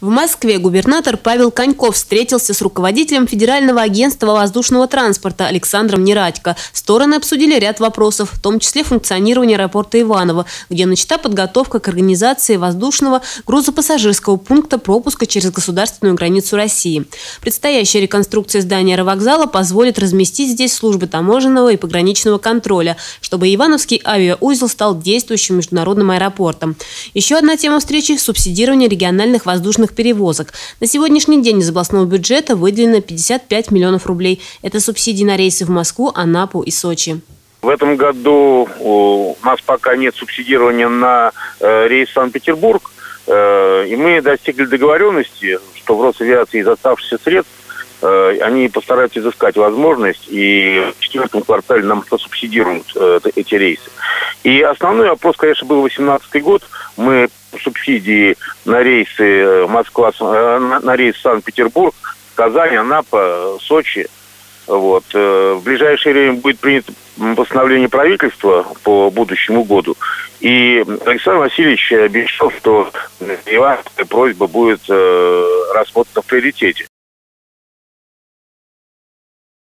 В Москве губернатор Павел Коньков встретился с руководителем Федерального агентства воздушного транспорта Александром Нерадько. Стороны обсудили ряд вопросов, в том числе функционирование аэропорта Иваново, где начата подготовка к организации воздушного грузопассажирского пункта пропуска через государственную границу России. Предстоящая реконструкция здания аэровокзала позволит разместить здесь службы таможенного и пограничного контроля, чтобы Ивановский авиаузел стал действующим международным аэропортом. Еще одна тема встречи – субсидирование региональных воздушных воздушных перевозок. На сегодняшний день из областного бюджета выделено 55 миллионов рублей. Это субсидии на рейсы в Москву, Анапу и Сочи. В этом году у нас пока нет субсидирования на э, рейс Санкт-Петербург. Э, и мы достигли договоренности, что в Росавиации из оставшихся средств э, они постараются изыскать возможность, и в четвертом квартале нам субсидируют эти рейсы. И основной вопрос, конечно, был 2018 год. Мы субсидии на рейсы э, Москва, э, на рейс Санкт-Петербург, Казань, Анапа, Сочи. Вот. Э, в ближайшее время будет принято постановление правительства по будущему году. И Александр Васильевич обещал, что его просьба будет рассмотрена в приоритете.